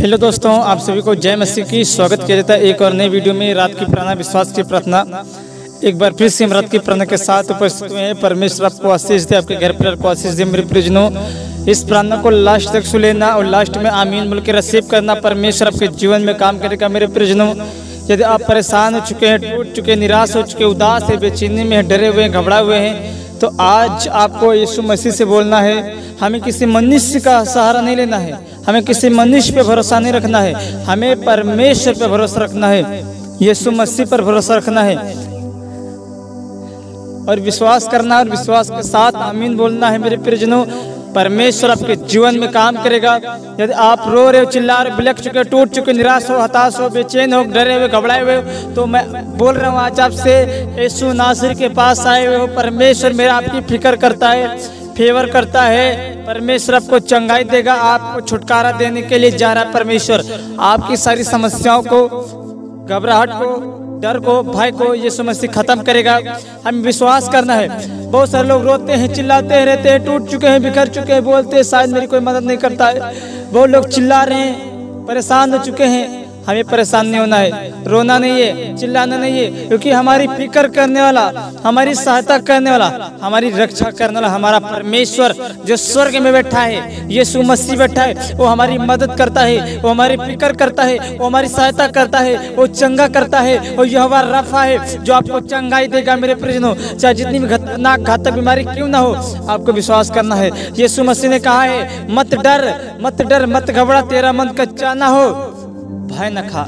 Hello दोस्तों, आप सभी को जय मसीह की स्वागत किया जाता है एक और नई वीडियो में। रात की प्रार्थना विश्वास की प्रार्थना। एक बार फिर से हम रात की प्रार्थना के साथ उपस्थित हुए हैं। परमेश्वर आपको आशीष दे, आपके घर पर को आशीष दे, मेरे प्रिजनों इस प्रार्थना को लास्ट तक सुन लेना और लास्ट में आमीन बोल के रिसीव करना। परमेश्वर आपके जीवन में काम करेगा, मेरे प्रिजनों यदि आप परेशान हो चुके हैं, टूट चुके निराश हो चुके उदास है, बेचैनी में डरे हुए हैं घबराए हुए हैं तो आज आपको यीशु मसीह से बोलना है, हमें किसी मनुष्य का सहारा नहीं लेना है। हमें किसी मनुष्य पे भरोसा नहीं रखना है। हमें परमेश्वर पे भरोसा रखना है। यीशु मसीह पर भरोसा रखना है। और विश्वास करना और विश्वास के साथ आमीन बोलना है मेरे प्रियजनों। परमेश्वर आपके जीवन में काम करेगा। यदि आप रो रहे हो, चिल्ला रहे बिलक चुके टूट चुके निराश हो, हताश हो, बेचैन हो, डरे हुए, घबराए हुए तो मैं बोल रहा हूँ, आज आपसे यीशु नासिर के पास आए हुए हो। परमेश्वर मेरा आपकी फ़िक्र करता है। फेवर करता है, परमेश्वर आपको चंगाई देगा, आपको छुटकारा देने के लिए जा रहा है परमेश्वर। आपकी सारी समस्याओं को, घबराहट को, डर को, भय को ये मसीह खत्म करेगा। हमें विश्वास करना है। बहुत सारे लोग रोते हैं, चिल्लाते हैं रहते हैं, टूट चुके हैं, बिखर चुके हैं, बोलते हैं, शायद मेरी कोई मदद नहीं करता है। बहुत लोग चिल्ला रहे हैं, परेशान हो चुके हैं। हमें परेशान नहीं होना है। रोना नहीं है, चिल्लाना नहीं है, क्योंकि हमारी फ़िक्र करने वाला, हमारी सहायता करने वाला, हमारी रक्षा करने वाला, हमारा परमेश्वर जो स्वर्ग में बैठा है, यीशु मसीह बैठा है, वो हमारी मदद करता है, वो हमारी फ़िक्र करता है, वो हमारी सहायता करता है, वो चंगा करता है और यह रफा है, जो आपको चंगाई देगा मेरे परिजनों चाहे जितनी भी खतरनाक घातक बीमारी क्यों ना हो, आपको विश्वास करना है। यीशु मसीह ने कहा है, मत डर मत डर, मत घबरा, तेरा मन कच्चा ना हो। भय न खा।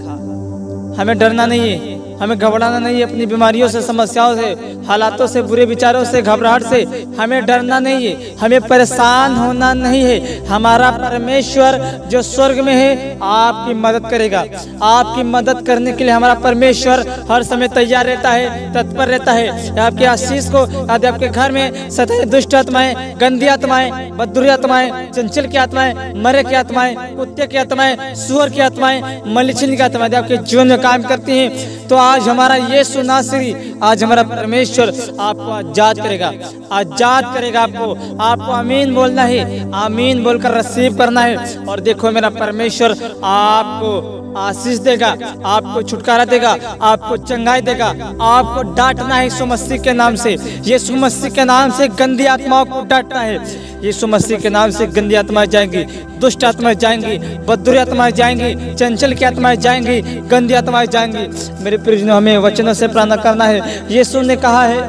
हमें डरना नहीं है। हमें घबराना नहीं है अपनी बीमारियों से, समस्याओं से, हालातों से, बुरे विचारों से, घबराहट से। हमें डरना नहीं है, हमें परेशान होना नहीं है। हमारा परमेश्वर जो स्वर्ग में है, आपकी मदद करेगा। आपकी मदद करने के लिए हमारा परमेश्वर हर समय तैयार रहता है, तत्पर रहता है। आपके आशीष को, यदि आपके घर में सतह दुष्ट आत्माएँ, गंदी आत्माएँ बदुरी आत्माएँ, चंचल की आत्माएँ, मरे की आत्माएँ, कुत्ते की आत्माएँ, सुअर की आत्माएँ मलिछिन की आत्माएँ आपके जीवन में काम करती हैं तो आज हमारा यीशु नासरी, आज हमारा परमेश्वर आपको आज़ाद करेगा। आज़ाद करेगा आपको। आपको अमीन बोलना है। अमीन बोलकर रिसीव करना है। और देखो मेरा परमेश्वर आपको आशीष देगा, आपको छुटकारा देगा, आपको चंगाई देगा, आपको डांटना है यीशु मसीह के नाम से। यीशु मसीह के नाम से गंदी आत्माओं को डांटना है। यीशु मसीह के नाम से गंदी आत्माएँ जाएँगी, दुष्ट आत्माएँ जाएँगी बदुरी आत्माएँ जाएँगी, चंचल की आत्माएँ जाएँगी, गंदी आत्माएँ जाएँगी। मेरे प्रियजनों हमें वचनों से प्रार्थना करना है। यीशु ने कहा है,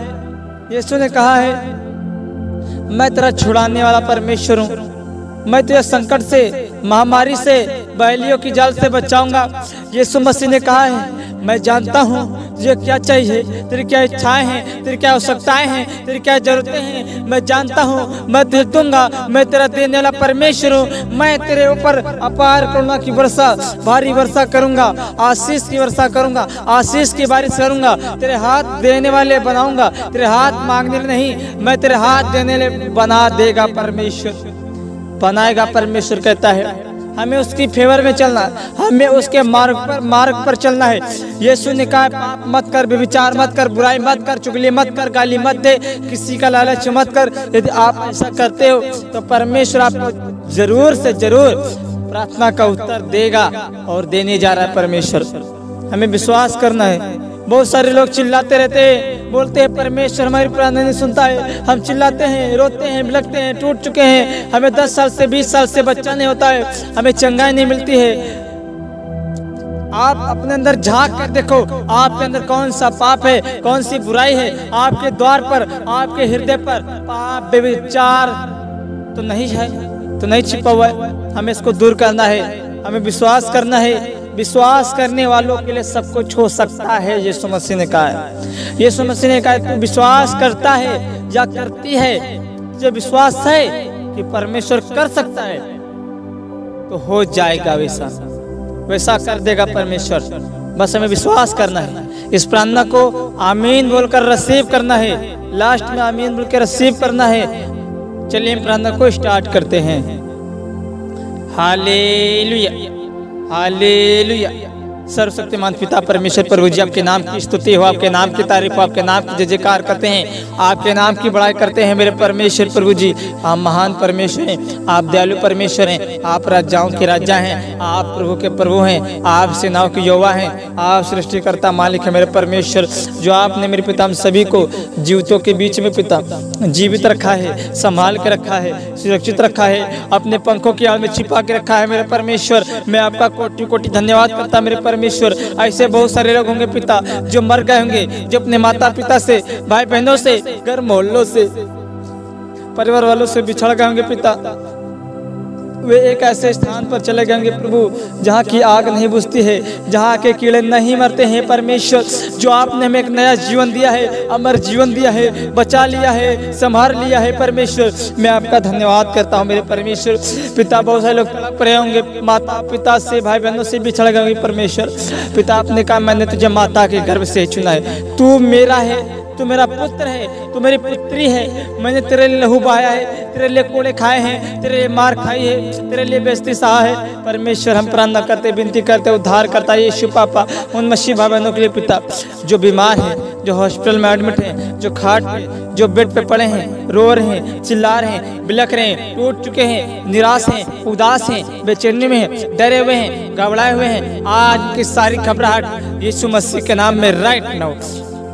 यीशु ने कहा है, मैं तेरा छुड़ाने वाला परमेश्वर हूँ। मैं तुझे संकट से, महामारी से बैलियों की जाल से बचाऊँगा। यीशु मसीह ने कहा है, मैं जानता हूँ, तुझे क्या चाहिए? तेरी क्या इच्छाएँ हैं? तेरी क्या आवश्यकताएँ हैं? तेरी क्या जरूरतें हैं? मैं जानता हूँ, मैं तुझे दूँगा, मैं तेरा देने वाला परमेश्वर हूँ। मैं तेरे ऊपर अपार करुणा की वर्षा, भारी वर्षा करूँगा, आशीष की वर्षा करूँगा, आशीष की बारिश करूँगा। तेरे हाथ देने वाले बनाऊँगा, तेरे हाथ मांगने नहीं, मैं तेरे हाथ देने बना देगा परमेश्वर। बनाएगा परमेश्वर कहता है। हमें उसकी फेवर में चलना हमें उसके मार्ग पर मार्ग पर चलना है। यीशु ने कहा, पाप मत कर विचार मत कर, बुराई मत कर, चुगली मत कर, गाली मत दे, किसी का लालच मत कर। यदि आप ऐसा करते हो तो परमेश्वर आपको ज़रूर से ज़रूर प्रार्थना का उत्तर देगा और देने जा रहा है परमेश्वर। हमें विश्वास करना है। बहुत सारे लोग चिल्लाते रहते हैं, बोलते हैं, परमेश्वर हमारी प्रार्थना नहीं सुनता है। हम चिल्लाते हैं, रोते हैं बिलकते हैं, टूट चुके हैं। हमें दस साल से, बीस साल से बच्चा नहीं होता है। हमें चंगाई नहीं मिलती है। आप अपने अंदर झाँक कर देखो, आपके अंदर कौन सा पाप है, कौन सी बुराई है। आपके द्वार पर, आपके हृदय पर पाप विचार तो नहीं है तो नहीं छिपा हुआ है। हमें इसको दूर करना है। हमें विश्वास करना है। विश्वास करने वालों के लिए सब कुछ हो सकता है, यीशु मसीह ने कहा यीशु मसीह ने कहा तू विश्वास करता है, या करती है? जो विश्वास है कि परमेश्वर कर सकता है तो हो जाएगा वैसा। वैसा कर देगा परमेश्वर। बस हमें विश्वास करना है। इस प्रार्थना को आमीन बोलकर रिसीव करना है। लास्ट में आमीन बोलकर रिसीव करना है। चलिए प्रार्थना को स्टार्ट करते हैं। हालेलुया। हालेलुया। सर्वशक्तिमान पिता परमेश्वर, प्रभु जी, आपके नाम की स्तुति हो, आपके नाम की तारीफ़ हो, आपके नाम की जय जयकार करते हैं, आपके नाम की बड़ाई करते हैं मेरे परमेश्वर, प्रभु जी। आप महान परमेश्वर हैं, आप दयालु परमेश्वर हैं, आप राजाओं के राजा हैं, आप प्रभु के प्रभु हैं, आप सेनाओं के युवा हैं, आप सृष्टिकर्ता मालिक है मेरे परमेश्वर, जो आपने मेरे पिता हम सभी को जीवितों के बीच में पिता जीवित रखा है, संभाल के रखा है, सुरक्षित रखा है, अपने पंखों की आड़ में छिपा के रखा है मेरे परमेश्वर। मैं आपका कोटि कोटि धन्यवाद करता मेरे परमेश्वर। ऐसे बहुत सारे लोग होंगे पिता जो मर गए होंगे, जो अपने माता पिता से भाई बहनों से, घर मोहल्लों से, परिवार वालों से बिछड़ गए होंगे पिता। वे एक ऐसे स्थान पर चले गएँगे प्रभु, जहाँ की आग नहीं बुझती है, जहाँ के कीड़े नहीं मरते हैं। परमेश्वर, जो आपने हमें एक नया जीवन दिया है, अमर जीवन दिया है, बचा लिया है संभाल लिया है, परमेश्वर, मैं आपका धन्यवाद करता हूँ। मेरे परमेश्वर, पिता, बहुत सारे लोग रहे होंगे। माता, पिता से, भाई बहनों से बिछड़ गए होंगे। परमेश्वर, पिता आपने कहा मैंने तुझे माता के गर्भ से चुना है। तू मेरा है तू मेरा पुत्र है, तू मेरी पुत्री है। मैंने तेरे लिए लहू बहाया है, तेरे लिए कोड़े खाए हैं, तेरे लिए मार खाई है, तेरे लिए बेस्ती सहा है। परमेश्वर, हम प्रार्थना करते, विनती करते, उद्धार करता है यीशु पापा, उन मसीह भाई बहनों के लिए पिता, जो बीमार हैं, जो हॉस्पिटल में एडमिट हैं, जो खाट पे, जो बेड पे पड़े हैं, रो रहे हैं, चिल्ला रहे हैं, बिलख रहे हैं, टूट चुके हैं, निराश हैं, उदास हैं, बेचैनी में हैं, डरे हुए हैं, घबराए हुए हैं। आज की सारी घबराहट यीशु मसीह के नाम में राइट नाउ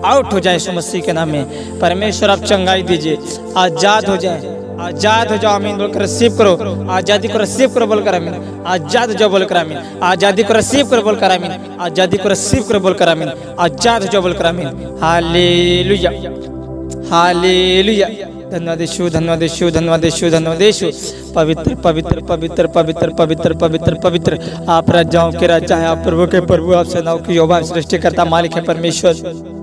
आउट हो जाए मसीह के नाम में। परमेश्वर, आप चंगाई दीजिए। आज़ाद हो जाए। आज़ाद हो जाओ अमीन बोलकर रिसीव करो। आज़ादी को रिसीव करो बोलकर अमीन आज़ाद हो जाओ बोलकर अमीन आज़ादी को रिसीव करो बोलकर अमीन आज़ादी को रिसीव करो बोलकर अमीन आज़ाद हो जाओ बोलकर अमीन हालेलुया। हालेलुया। धन्यवाद यीशु धन्यवाद यीशु धन्यवाद यीशु धन्यवाद यीशु। पवित्र पवित्र पवित्र पवित्र पवित्र पवित्र पवित्र। आप राजाओं के राजा है, आप प्रभु के प्रभु, आप सेनाओं की योबा सृष्टिकर्ता, मालिक है, परमेश्वर।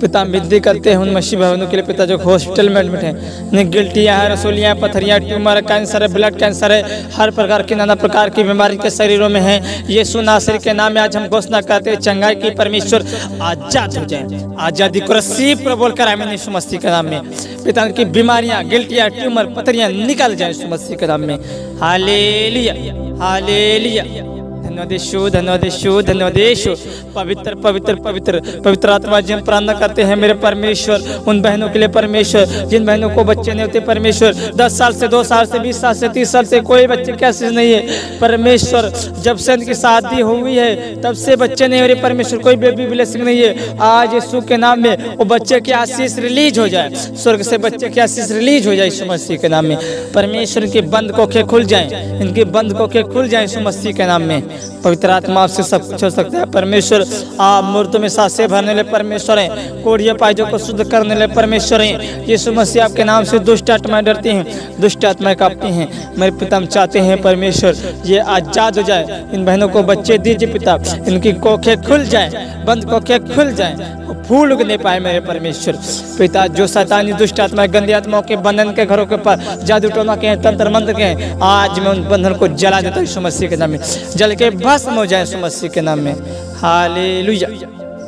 पिता विनती करते हैं उन मसीह भाइयों के लिए पिता जो हॉस्पिटल में एडमिट हैं। गिल्टियाँ हैं रसोलियाँ पथरियाँ, ट्यूमर, कैंसर है, ब्लड कैंसर है, हर प्रकार की नाना प्रकार की बीमारी के शरीरों में है। ये सुनासर के नाम में आज हम घोषणा करते हैं, चंगाई की परमेश्वर आज़ाद हो जाए। आज़ादी को रसीब पर बोलकर आमीन यीशु के नाम में। पिता की बीमारियाँ, गिल्टियाँ, ट्यूमर, पथरियाँ निकल जाए मसीह के नाम में। हाले लिया हाले लिया धन्यवाद यीशु धन्यवाद यीशु धन्यवाद यीशु पवित्र पवित्र पवित्र पवित्र आत्मा जी हम प्रार्थना करते हैं मेरे परमेश्वर, उन बहनों के लिए परमेश्वर। जिन बहनों को बच्चे नहीं होते, परमेश्वर, दस साल से, दो साल से, बीस साल से, तीस साल से कोई बच्चे की आशीष नहीं है। परमेश्वर, जब से उनकी शादी हुई है, तब से बच्चे नहीं हो रहे परमेश्वर, कोई बेबी ब्लेसिंग नहीं है। आज यीशु के नाम में वो बच्चे की आशीष रिलीज़ हो जाए। स्वर्ग से बच्चे की आशीष रिलीज़ हो जाए यीशु मसीह के नाम में। परमेश्वर की बंद कोखे खुल जाए। इनके बंद कोखे खुल जाए यीशु मसीह के नाम में। पवित्र आत्मा आपसे सब कुछ हो सकता है। परमेश्वर, आप मूर्त में साँसें भरने ले परमेश्वर है। कोड़िया, पाइजों को शुद्ध करने ले परमेश्वर है। ये समस्या आपके नाम से दुष्ट आत्माएँ डरती हैं, दुष्ट आत्माएँ कांपती हैं। मेरे पिता, हम चाहते हैं परमेश्वर, ये आज़ाद हो जाए। इन बहनों को बच्चे दीजिए पिता। इनकी कोखे खुल जाए, बंद कोखे खुल जाए। फूल उग नहीं पाए मेरे परमेश्वर। पिता, जो शैतानी दुष्ट आत्मा, गंदी आत्माओं के बंधन के घरों के ऊपर, जादू टोना के तंत्र मंत्र के आज मैं उन बंधन को जला देता हूँ मसीह के नाम में। जल के भस्म हो जाए मसीह के नाम में। हालेलुया।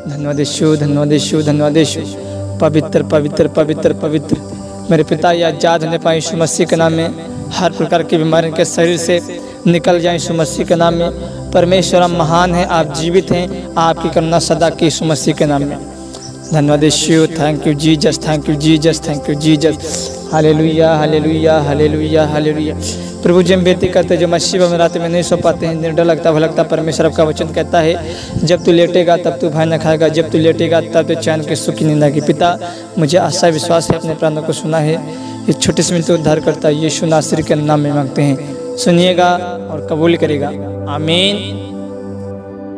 धन्यवाद यीशु धन्यवाद यीशु धन्यवाद यीशु। पवित्र पवित्र पवित्र पवित्र। मेरे पिता, ये आज़ाद होने पाए यीशु मसीह के नाम में। हर प्रकार की बीमारी के शरीर से निकल जाए यीशु मसीह के नाम में। परमेश्वर महान हैं, आप जीवित हैं, आपकी करुणा सदा की यीशु मसीह के नाम में। धन्यवाद यीशु। Thank you Jesus thank you Jesus thank you Jesus hallelujah hallelujah hallelujah hallelujah प्रभु जी हम बेटी करते जो मसीह में रात में नहीं सो पाते हैं दिन डर लगता भलगता परमेश्वर का वचन कहता है, जब तू लेटेगा, तब तू भय न खाएगा, जब तू लेटेगा, तब तू चैन के सुखी निंदा की। पिता, मुझे आशा विश्वास है, अपने प्राणों को सुना है ये छोटे से मिलते उद्धार करता है, यीशु नासिर के नाम में मांगते हैं। सुनिएगा और कबूल करेगा। आमीन।